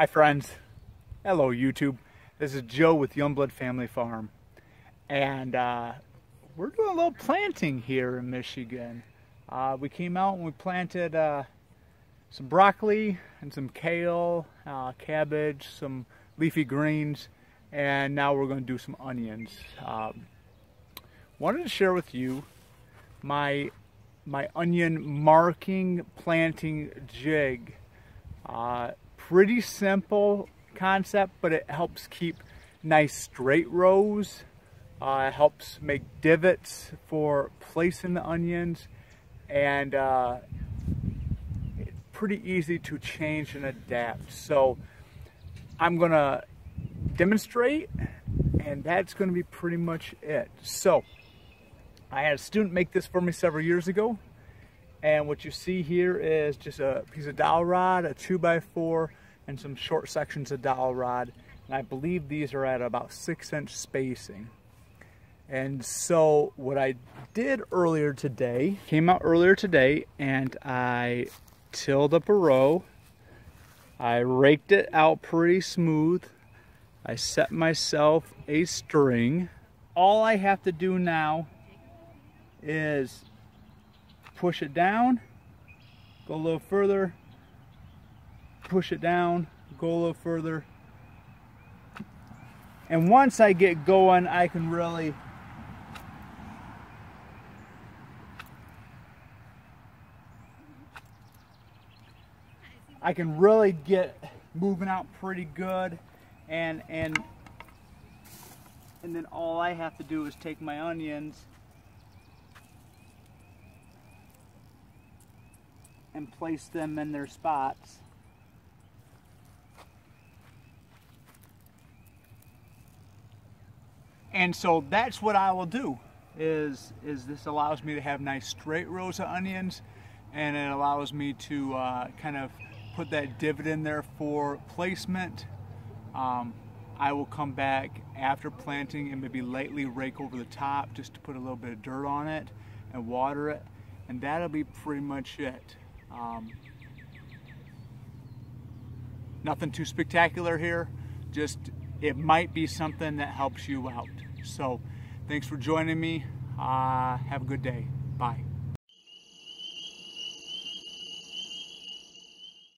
Hi friends, hello YouTube. This is Joe with Youngblood Family Farm and uh, we're doing a little planting here in Michigan. Uh, we came out and we planted uh, some broccoli and some kale, uh, cabbage, some leafy greens and now we're going to do some onions. Um, wanted to share with you my my onion marking planting jig. Pretty simple concept, but it helps keep nice straight rows. Uh, helps make divots for placing the onions and uh, pretty easy to change and adapt. So I'm gonna demonstrate and that's gonna be pretty much it. So I had a student make this for me several years ago and what you see here is just a piece of dowel rod, a 2x4, and some short sections of dowel rod. And I believe these are at about 6 inch spacing. And so what I did earlier today, came out earlier today and I tilled up a row. I raked it out pretty smooth. I set myself a string. All I have to do now is push it down, go a little further, push it down, go a little further. And once I get going, I can really I can really get moving out pretty good and and and then all I have to do is take my onions and place them in their spots. And so that's what I will do is, is this allows me to have nice straight rows of onions and it allows me to uh, kind of put that divot in there for placement. Um, I will come back after planting and maybe lightly rake over the top just to put a little bit of dirt on it and water it and that'll be pretty much it. Um, nothing too spectacular here, just it might be something that helps you out. So thanks for joining me. Uh, have a good day. Bye.